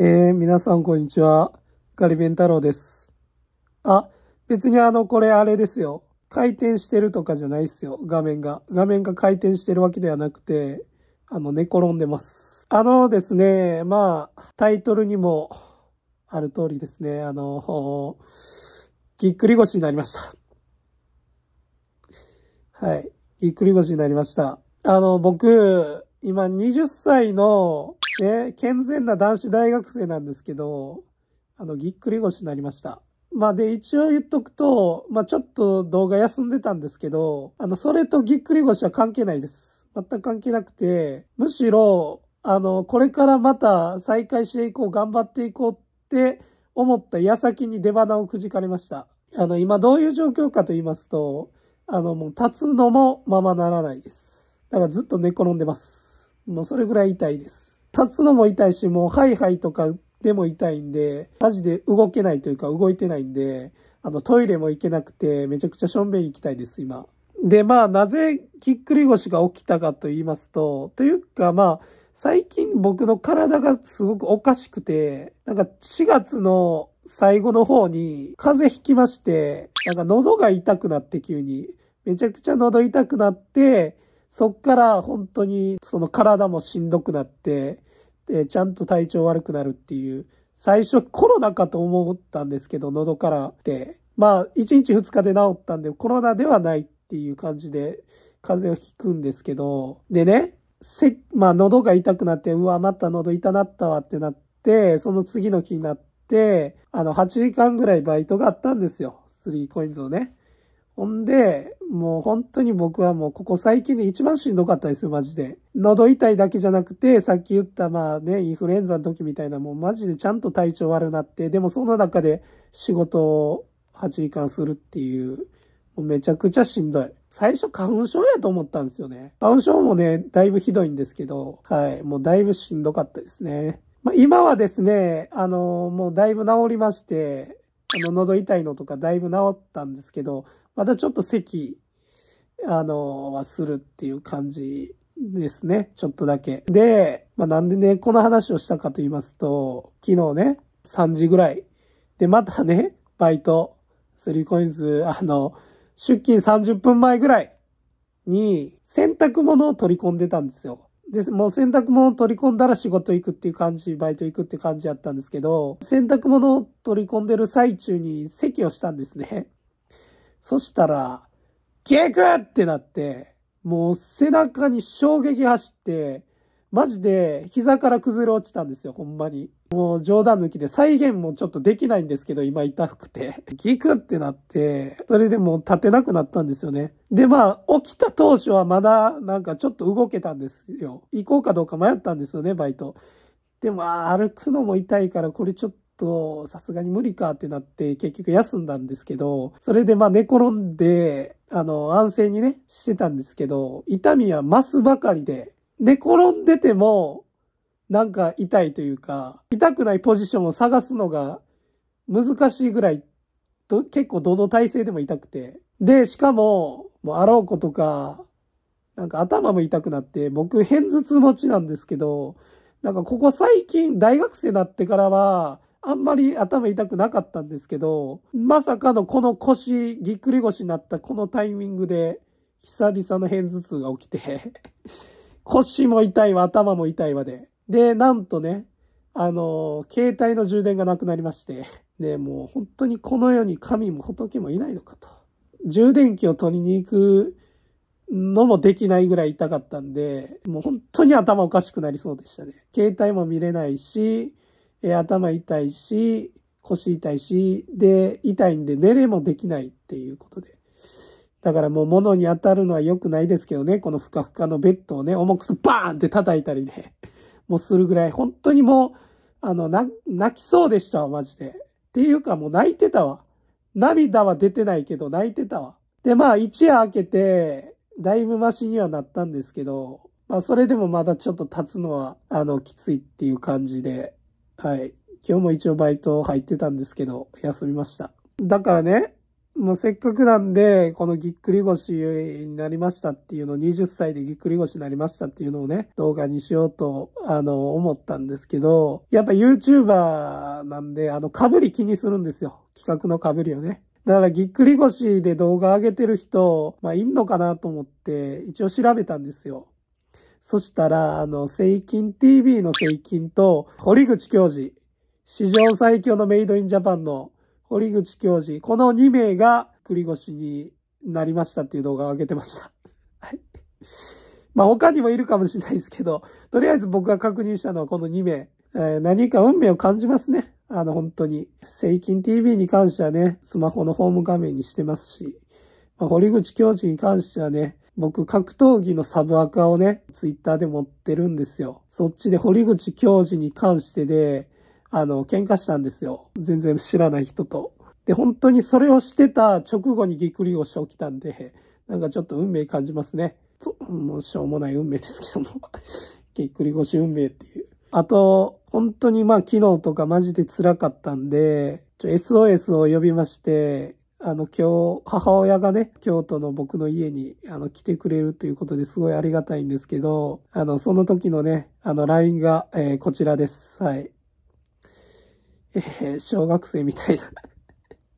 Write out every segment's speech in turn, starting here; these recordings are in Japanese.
えー、皆さんこんにちは。ガリベン太郎です。あ、別にあの、これあれですよ。回転してるとかじゃないですよ。画面が。画面が回転してるわけではなくて、あの、寝転んでます。あのですね、まあ、タイトルにもある通りですね、あの、ぎっくり腰になりました。はい。ぎっくり腰になりました。あの、僕、今20歳の、ね、健全な男子大学生なんですけど、あの、ぎっくり腰になりました。まあで、一応言っとくと、まあちょっと動画休んでたんですけど、あの、それとぎっくり腰は関係ないです。全く関係なくて、むしろ、あの、これからまた再開していこう、頑張っていこうって思った矢先に出花をくじかれました。あの、今どういう状況かと言いますと、あの、もう立つのもままならないです。だからずっと寝転んでます。もうそれぐらい痛いです。立つのも痛いし、もうハイハイとかでも痛いんで、マジで動けないというか動いてないんで、あのトイレも行けなくて、めちゃくちゃしょんべん行きたいです、今。で、まあ、なぜぎっくり腰が起きたかと言いますと、というかまあ、最近僕の体がすごくおかしくて、なんか4月の最後の方に風邪ひきまして、なんか喉が痛くなって急に、めちゃくちゃ喉痛くなって、そっから本当にその体もしんどくなって、で、ちゃんと体調悪くなるっていう、最初コロナかと思ったんですけど、喉からって。まあ、1日2日で治ったんで、コロナではないっていう感じで、風邪をひくんですけど、でね、せ、まあ、喉が痛くなって、うわ、また喉痛なったわってなって、その次の日になって、あの、8時間ぐらいバイトがあったんですよ。3コインズをね。ほんで、もう本当に僕はもうここ最近で一番しんどかったですよ、マジで。喉痛いだけじゃなくて、さっき言ったまあね、インフルエンザの時みたいなもうマジでちゃんと体調悪なって、でもその中で仕事を8時間するっていう、もうめちゃくちゃしんどい。最初花粉症やと思ったんですよね。花粉症もね、だいぶひどいんですけど、はい、もうだいぶしんどかったですね。まあ、今はですね、あの、もうだいぶ治りまして、あの、喉痛いのとかだいぶ治ったんですけど、またちょっと咳、あの、はするっていう感じですね。ちょっとだけ。で、まあ、なんでね、この話をしたかと言いますと、昨日ね、3時ぐらい。で、またね、バイト、スリーコインズ、あの、出勤30分前ぐらいに洗濯物を取り込んでたんですよ。で、もう洗濯物を取り込んだら仕事行くっていう感じ、バイト行くって感じやったんですけど、洗濯物を取り込んでる最中に席をしたんですね。そしたら、ゲクってなって、もう背中に衝撃走って、マジで膝から崩れ落ちたんですよ、ほんまに。もう冗談抜きで再現もちょっとできないんですけど、今痛くて。ギクってなって、それでもう立てなくなったんですよね。で、まあ、起きた当初はまだなんかちょっと動けたんですよ。行こうかどうか迷ったんですよね、バイト。でも、歩くのも痛いから、これちょっとさすがに無理かってなって結局休んだんですけど、それでまあ寝転んで、あの、安静にね、してたんですけど、痛みは増すばかりで、寝転んでても、なんか痛いというか、痛くないポジションを探すのが難しいぐらい、と結構どの体勢でも痛くて。で、しかも、もうあろうことか、なんか頭も痛くなって、僕、偏頭痛持ちなんですけど、なんかここ最近、大学生になってからは、あんまり頭痛くなかったんですけど、まさかのこの腰、ぎっくり腰になったこのタイミングで、久々の偏頭痛が起きて、腰も痛いわ、頭も痛いわで。で、なんとね、あの、携帯の充電がなくなりまして、で、もう本当にこの世に神も仏もいないのかと。充電器を取りに行くのもできないぐらい痛かったんで、もう本当に頭おかしくなりそうでしたね。携帯も見れないし、頭痛いし、腰痛いし、で、痛いんで寝れもできないっていうことで。だからもう物に当たるのは良くないですけどね、このふかふかのベッドをね、重くすバーンって叩いたりね、もうするぐらい、本当にもう、あの、な、泣きそうでしたわ、マジで。っていうかもう泣いてたわ。涙は出てないけど泣いてたわ。で、まあ一夜明けて、だいぶマシにはなったんですけど、まあそれでもまだちょっと立つのは、あの、きついっていう感じで、はい。今日も一応バイト入ってたんですけど、休みました。だからね、もうせっかくなんで、このぎっくり腰になりましたっていうのを、20歳でぎっくり腰になりましたっていうのをね、動画にしようと、あの、思ったんですけど、やっぱ YouTuber なんで、あの、被り気にするんですよ。企画の被りをね。だからぎっくり腰で動画上げてる人、まあいんのかなと思って、一応調べたんですよ。そしたら、あの、セイキン TV のセイキンと、堀口教授、史上最強のメイドインジャパンの堀口教授、この2名が栗越になりましたっていう動画を上げてました。はい。まあ他にもいるかもしれないですけど、とりあえず僕が確認したのはこの2名。えー、何か運命を感じますね。あの本当に。セキン TV に関してはね、スマホのホーム画面にしてますし、まあ、堀口教授に関してはね、僕格闘技のサブアカをね、ツイッターで持ってるんですよ。そっちで堀口教授に関してで、あの、喧嘩したんですよ。全然知らない人と。で、本当にそれをしてた直後にぎっくり腰起きたんで、なんかちょっと運命感じますね。もうしょうもない運命ですけども。ぎっくり腰運命っていう。あと、本当にまあ昨日とかマジで辛かったんで、ちょ SOS を呼びまして、あの今日、母親がね、京都の僕の家にあの来てくれるということですごいありがたいんですけど、あの、その時のね、あの LINE が、えー、こちらです。はい。えー、小学生みたいな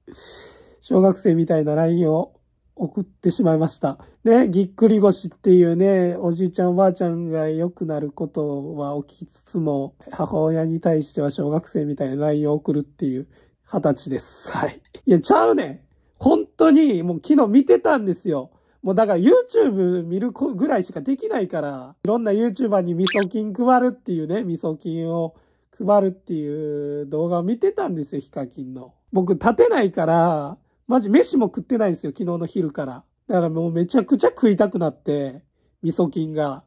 小学生みたいな LINE を送ってしまいました。ね、ぎっくり腰っていうね、おじいちゃんおばあちゃんが良くなることは起きつつも、母親に対しては小学生みたいな LINE を送るっていう二十歳です。はい。いや、ちゃうねん本当に、もう昨日見てたんですよ。もうだから YouTube 見るぐらいしかできないから、いろんな YouTuber に味噌菌配るっていうね、味噌菌を配るっていう動画を見てたんですよ、ヒカキンの。僕立てないから、マジ飯も食ってないんですよ、昨日の昼から。だからもうめちゃくちゃ食いたくなって、味噌菌が。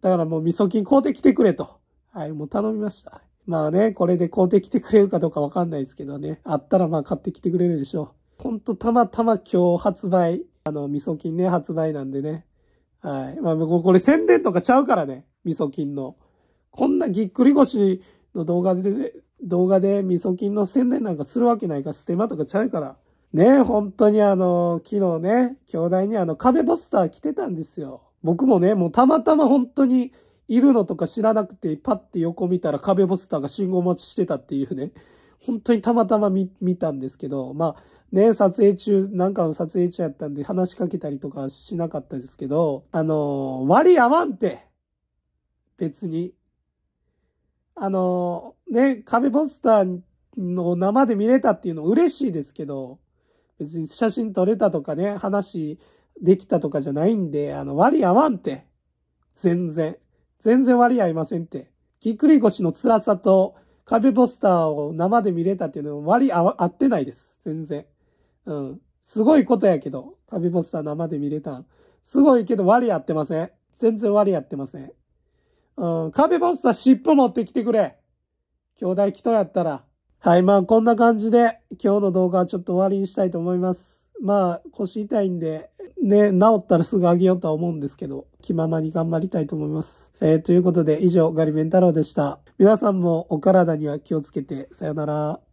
だからもう味噌菌買うてきてくれと。はい、もう頼みました。まあね、これで買うてきてくれるかどうかわかんないですけどね。あったらまあ買ってきてくれるでしょう。ほんとたまたま今日発売。あの、味噌菌ね、発売なんでね。はい。まあ、これ宣伝とかちゃうからね。味噌菌の。こんなぎっくり腰の動画で、動画で味噌菌の宣伝なんかするわけないから、ステマとかちゃうから。ね、本当にあの、昨日ね、兄弟にあの壁ポスター着てたんですよ。僕もね、もうたまたま本当にいるのとか知らなくて、パッて横見たら壁ポスターが信号待ちしてたっていうね、本当にたまたま見たんですけど、まあね、撮影中、なんかの撮影中やったんで話しかけたりとかしなかったですけど、あの、割り合わんて、別に。あの、ね、壁ポスターの生で見れたっていうの嬉しいですけど、別に写真撮れたとかね、話できたとかじゃないんで、あの、割り合わんて。全然。全然割り合いませんって。ぎっくり腰の辛さと壁ポスターを生で見れたっていうのは割合合ってないです。全然。うん。すごいことやけど、壁ポスター生で見れたすごいけど割合ってません。全然割合ってません。うん。壁ポスター尻尾持ってきてくれ。兄弟来とやったら。はい、まあこんな感じで今日の動画はちょっと終わりにしたいと思います。まあ腰痛いんで、ね、治ったらすぐあげようとは思うんですけど、気ままに頑張りたいと思います。えー、ということで以上、ガリベン太郎でした。皆さんもお体には気をつけて、さよなら。